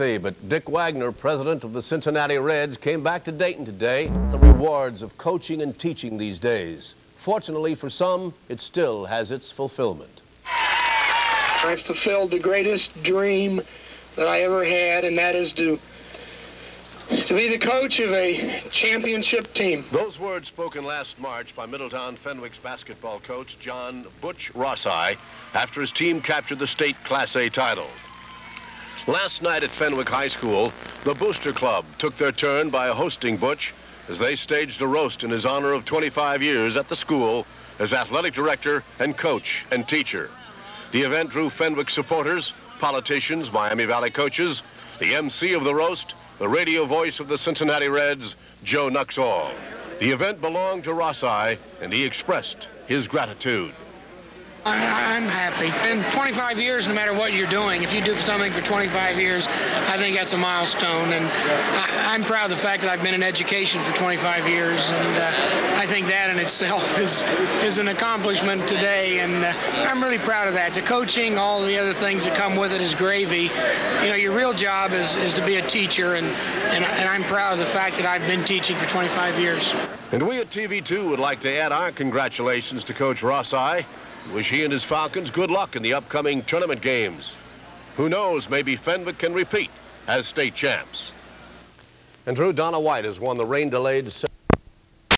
But Dick Wagner, president of the Cincinnati Reds, came back to Dayton today. The rewards of coaching and teaching these days. Fortunately for some, it still has its fulfillment. I fulfilled the greatest dream that I ever had, and that is to to be the coach of a championship team. Those words spoken last March by Middletown Fenwick's basketball coach John Butch Rossi after his team captured the state Class A title. Last night at Fenwick High School, the Booster Club took their turn by hosting Butch as they staged a roast in his honor of 25 years at the school as athletic director and coach and teacher. The event drew Fenwick supporters, politicians, Miami Valley coaches, the MC of the roast, the radio voice of the Cincinnati Reds, Joe Nuxhall. The event belonged to Rossi, and he expressed his gratitude. I'm happy. In 25 years, no matter what you're doing, if you do something for 25 years, I think that's a milestone. And I, am proud of the fact that I've been in education for 25 years, and uh, I think that in itself is is an accomplishment today. And uh, I'm really proud of that. The coaching, all the other things that come with it is gravy. You know, your real job is, is to be a teacher, and, and, and I'm proud of the fact that I've been teaching for 25 years. And we at TV2 would like to add our congratulations to Coach Rossi wish he and his Falcons good luck in the upcoming tournament games. Who knows, maybe Fenwick can repeat as state champs. And Drew Donna White has won the rain-delayed